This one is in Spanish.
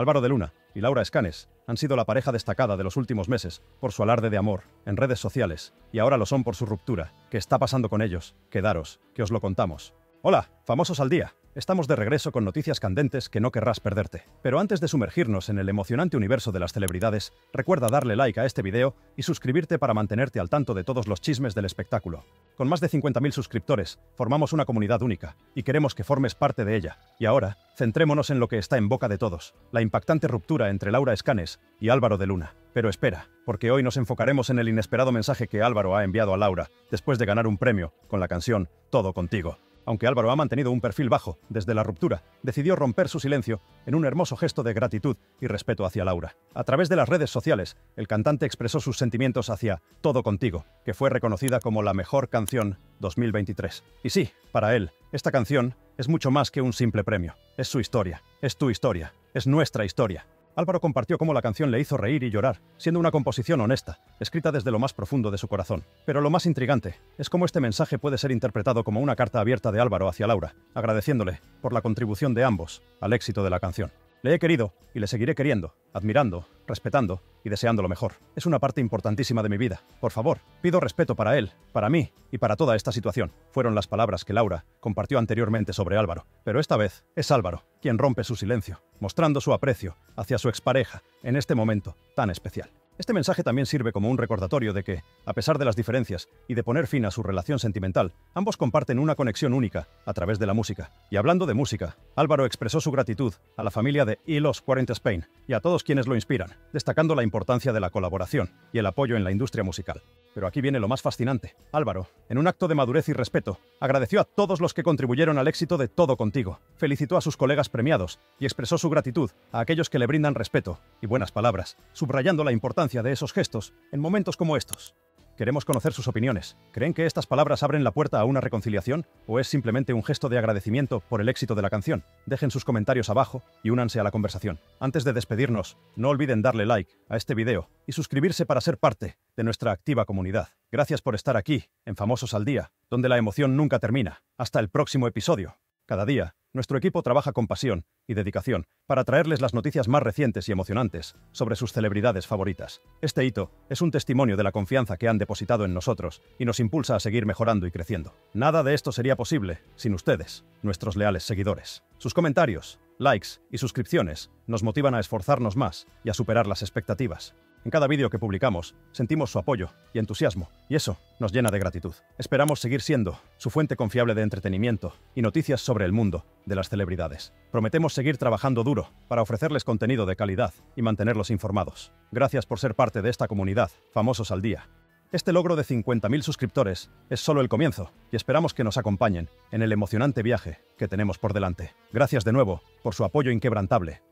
Álvaro de Luna y Laura Escanes han sido la pareja destacada de los últimos meses por su alarde de amor en redes sociales y ahora lo son por su ruptura. ¿Qué está pasando con ellos? Quedaros, que os lo contamos. Hola, famosos al día. Estamos de regreso con noticias candentes que no querrás perderte. Pero antes de sumergirnos en el emocionante universo de las celebridades, recuerda darle like a este video y suscribirte para mantenerte al tanto de todos los chismes del espectáculo. Con más de 50.000 suscriptores, formamos una comunidad única y queremos que formes parte de ella. Y ahora, centrémonos en lo que está en boca de todos, la impactante ruptura entre Laura Escanes y Álvaro de Luna. Pero espera, porque hoy nos enfocaremos en el inesperado mensaje que Álvaro ha enviado a Laura después de ganar un premio con la canción Todo contigo. Aunque Álvaro ha mantenido un perfil bajo desde la ruptura, decidió romper su silencio en un hermoso gesto de gratitud y respeto hacia Laura. A través de las redes sociales, el cantante expresó sus sentimientos hacia Todo contigo, que fue reconocida como la mejor canción 2023. Y sí, para él, esta canción es mucho más que un simple premio. Es su historia, es tu historia, es nuestra historia. Álvaro compartió cómo la canción le hizo reír y llorar, siendo una composición honesta, escrita desde lo más profundo de su corazón. Pero lo más intrigante es cómo este mensaje puede ser interpretado como una carta abierta de Álvaro hacia Laura, agradeciéndole por la contribución de ambos al éxito de la canción. Le he querido y le seguiré queriendo, admirando, respetando y deseando lo mejor. Es una parte importantísima de mi vida. Por favor, pido respeto para él, para mí y para toda esta situación. Fueron las palabras que Laura compartió anteriormente sobre Álvaro. Pero esta vez es Álvaro quien rompe su silencio, mostrando su aprecio hacia su expareja en este momento tan especial. Este mensaje también sirve como un recordatorio de que, a pesar de las diferencias y de poner fin a su relación sentimental, ambos comparten una conexión única a través de la música. Y hablando de música, Álvaro expresó su gratitud a la familia de Los 40 Spain y a todos quienes lo inspiran, destacando la importancia de la colaboración y el apoyo en la industria musical. Pero aquí viene lo más fascinante. Álvaro, en un acto de madurez y respeto, agradeció a todos los que contribuyeron al éxito de Todo Contigo, felicitó a sus colegas premiados y expresó su gratitud a aquellos que le brindan respeto y buenas palabras, subrayando la importancia de esos gestos en momentos como estos. Queremos conocer sus opiniones. ¿Creen que estas palabras abren la puerta a una reconciliación o es simplemente un gesto de agradecimiento por el éxito de la canción? Dejen sus comentarios abajo y únanse a la conversación. Antes de despedirnos, no olviden darle like a este video y suscribirse para ser parte de nuestra activa comunidad. Gracias por estar aquí, en Famosos al Día, donde la emoción nunca termina. Hasta el próximo episodio. Cada día, nuestro equipo trabaja con pasión y dedicación para traerles las noticias más recientes y emocionantes sobre sus celebridades favoritas. Este hito es un testimonio de la confianza que han depositado en nosotros y nos impulsa a seguir mejorando y creciendo. Nada de esto sería posible sin ustedes, nuestros leales seguidores. Sus comentarios, likes y suscripciones nos motivan a esforzarnos más y a superar las expectativas. En cada vídeo que publicamos, sentimos su apoyo y entusiasmo, y eso nos llena de gratitud. Esperamos seguir siendo su fuente confiable de entretenimiento y noticias sobre el mundo de las celebridades. Prometemos seguir trabajando duro para ofrecerles contenido de calidad y mantenerlos informados. Gracias por ser parte de esta comunidad, famosos al día. Este logro de 50.000 suscriptores es solo el comienzo y esperamos que nos acompañen en el emocionante viaje que tenemos por delante. Gracias de nuevo por su apoyo inquebrantable